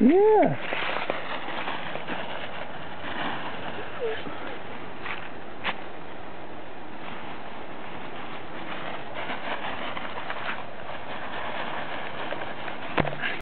Yeah.